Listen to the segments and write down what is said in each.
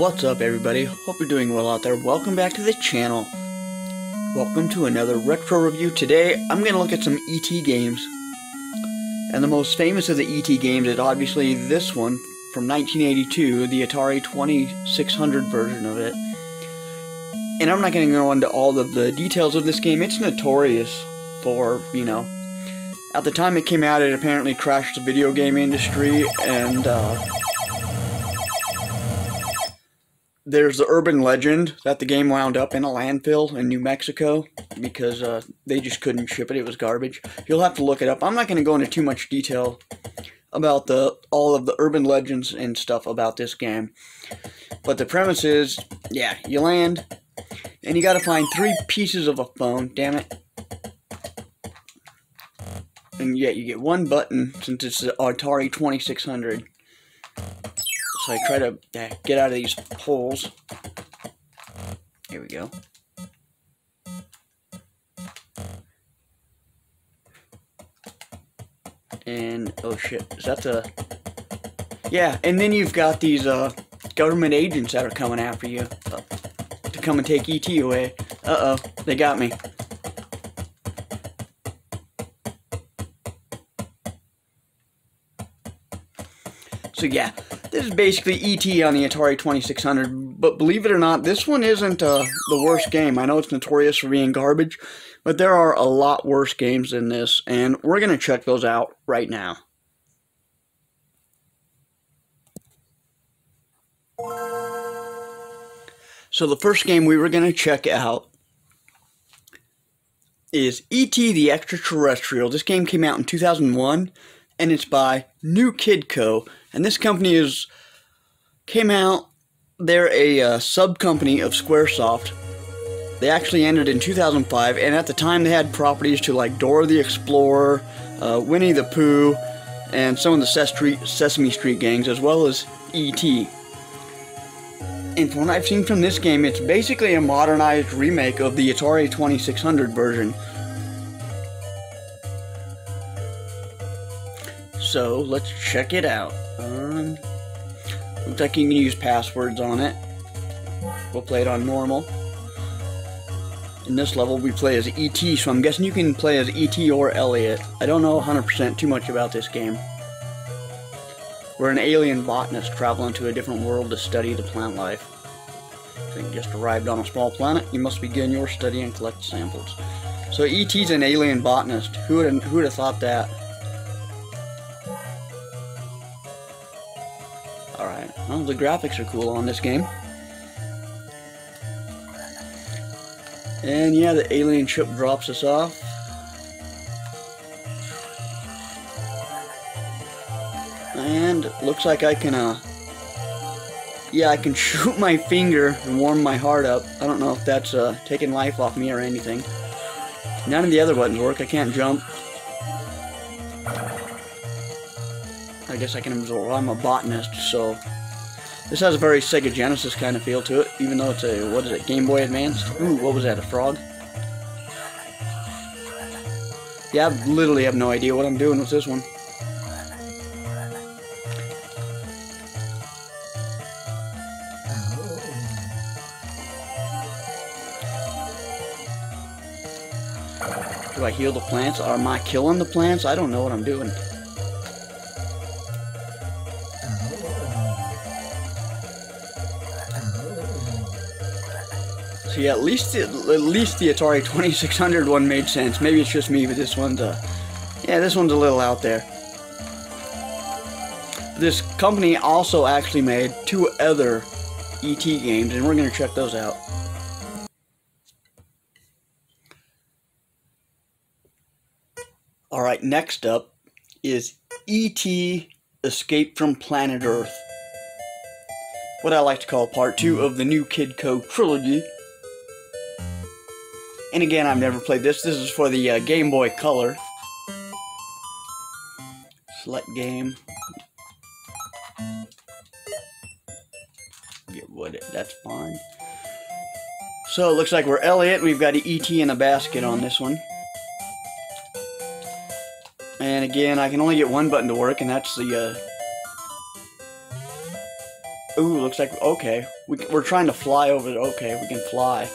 What's up everybody? Hope you're doing well out there. Welcome back to the channel. Welcome to another retro review. Today I'm going to look at some ET games. And the most famous of the ET games is obviously this one from 1982, the Atari 2600 version of it. And I'm not going to go into all of the details of this game. It's notorious for, you know, at the time it came out it apparently crashed the video game industry and uh, there's the urban legend that the game wound up in a landfill in New Mexico because uh, they just couldn't ship it. It was garbage. You'll have to look it up. I'm not going to go into too much detail about the all of the urban legends and stuff about this game. But the premise is, yeah, you land and you got to find three pieces of a phone. Damn it. And yeah, you get one button since it's the Atari 2600. So I try to get out of these holes. Here we go. And, oh shit, is that the... Yeah, and then you've got these uh, government agents that are coming after you uh, to come and take ET away. Uh-oh, they got me. So yeah, this is basically ET on the Atari 2600, but believe it or not, this one isn't uh, the worst game. I know it's notorious for being garbage, but there are a lot worse games than this, and we're going to check those out right now. So the first game we were going to check out is E.T. the Extraterrestrial. This game came out in 2001, and it's by NewKidCo, and this company is came out. They're a uh, sub company of SquareSoft. They actually ended in 2005, and at the time they had properties to like Dora the Explorer, uh, Winnie the Pooh, and some of the Sesame Street gangs, as well as E.T. And from what I've seen from this game, it's basically a modernized remake of the Atari 2600 version. So let's check it out. Um, looks like you can use passwords on it. We'll play it on normal. In this level, we play as E.T., so I'm guessing you can play as E.T. or Elliot. I don't know 100% too much about this game. We're an alien botanist traveling to a different world to study the plant life. So you just arrived on a small planet. You must begin your study and collect samples. So E.T.'s an alien botanist. Who would who would have thought that? Alright, well, the graphics are cool on this game. And yeah, the alien ship drops us off. And looks like I can, uh, yeah, I can shoot my finger and warm my heart up. I don't know if that's, uh, taking life off me or anything. None of the other buttons work. I can't jump. Guess I can absorb. I'm a botanist, so this has a very Sega Genesis kind of feel to it, even though it's a, what is it, Game Boy Advanced? Ooh, what was that, a frog? Yeah, I literally have no idea what I'm doing with this one. Do I heal the plants? Or am I killing the plants? I don't know what I'm doing. See, at least the, at least the Atari 2600 one made sense. Maybe it's just me, but this one's uh, yeah, this one's a little out there. This company also actually made two other ET games, and we're gonna check those out. All right, next up is E.T. Escape from Planet Earth. What I like to call part two of the NewKidCo trilogy. And again, I've never played this. This is for the uh, Game Boy Color. Select game. Get wood. That's fine. So it looks like we're Elliot. We've got an ET in a basket on this one. And again, I can only get one button to work, and that's the, uh... Ooh, looks like, okay. We, we're trying to fly over, okay, we can fly.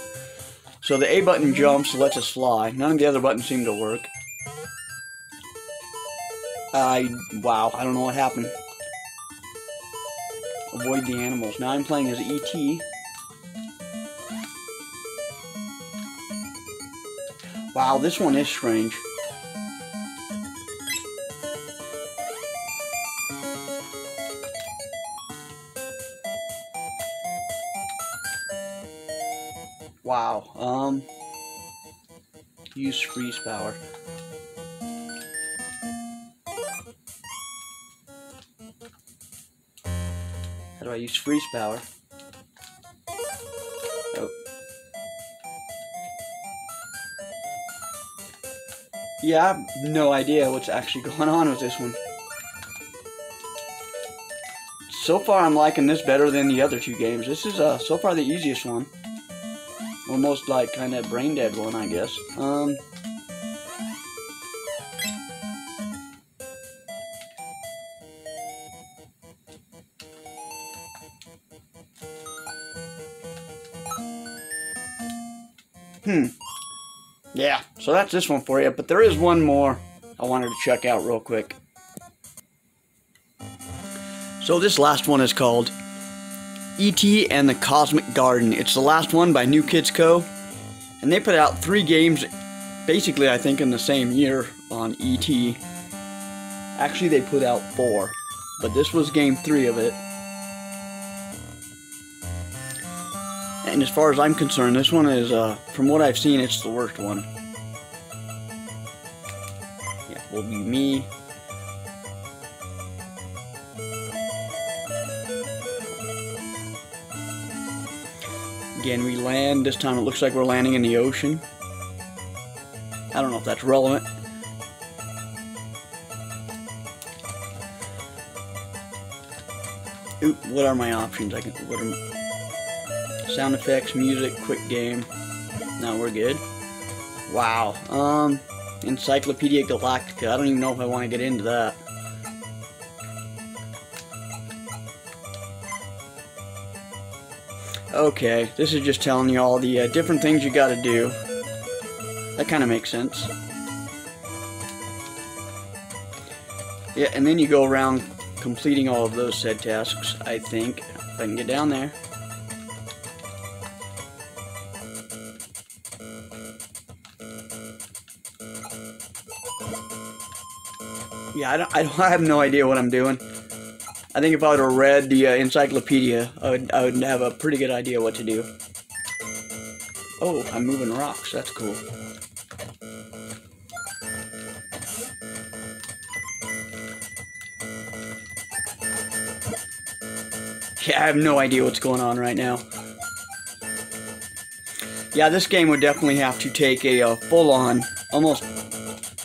So the A button jumps, lets us fly. None of the other buttons seem to work. I, wow, I don't know what happened. Avoid the animals. Now I'm playing as E.T. Wow, this one is strange. Wow, um... Use freeze power. How do I use freeze power? Oh. Yeah, I have no idea what's actually going on with this one. So far, I'm liking this better than the other two games. This is, uh, so far the easiest one. Almost like kind of brain dead one, I guess. Um... Hmm. Yeah, so that's this one for you. But there is one more I wanted to check out real quick. So this last one is called E.T. and the Cosmic Garden. It's the last one by New Kids Co. And they put out three games, basically I think in the same year on E.T. Actually they put out four, but this was game three of it. And as far as I'm concerned, this one is, uh, from what I've seen, it's the worst one. Yeah, will be me. Again, we land. This time it looks like we're landing in the ocean. I don't know if that's relevant. Oop, what are my options? I can. What are sound effects, music, quick game. Now we're good. Wow. Um, Encyclopedia Galactica. I don't even know if I want to get into that. Okay, this is just telling you all the uh, different things you gotta do. That kind of makes sense. Yeah, and then you go around completing all of those said tasks, I think. If I can get down there. Yeah, I, don't, I, don't, I have no idea what I'm doing. I think if I would have read the uh, encyclopedia, I would, I would have a pretty good idea what to do. Oh, I'm moving rocks. That's cool. Yeah, I have no idea what's going on right now. Yeah, this game would definitely have to take a, a uh, full-on, almost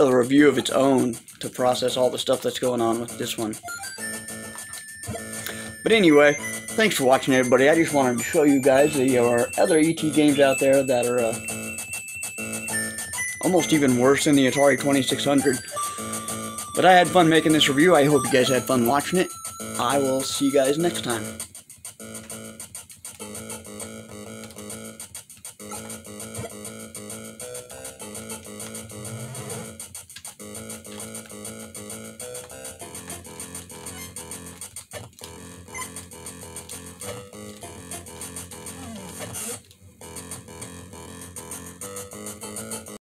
a review of its own to process all the stuff that's going on with this one. But anyway, thanks for watching, everybody. I just wanted to show you guys that there are other ET games out there that are uh, almost even worse than the Atari 2600. But I had fun making this review. I hope you guys had fun watching it. I will see you guys next time.